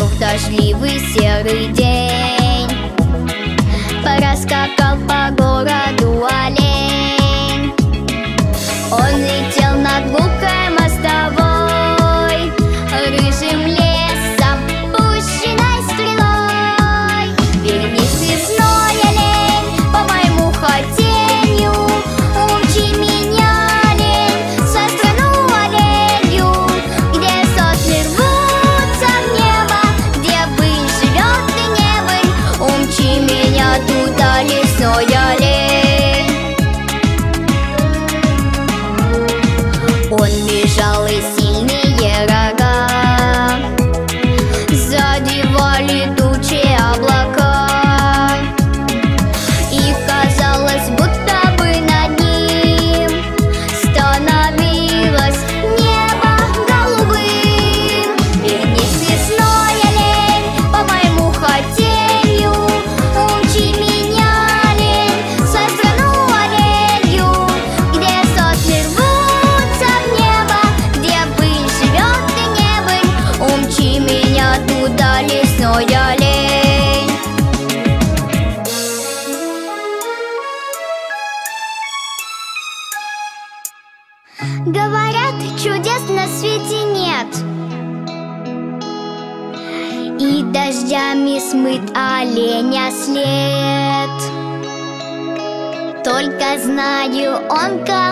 Вышел в дождливый серый день. Пораскакал по городу Говорят, чудес на свете нет. И дождями смыт оленя след Только знаю, он как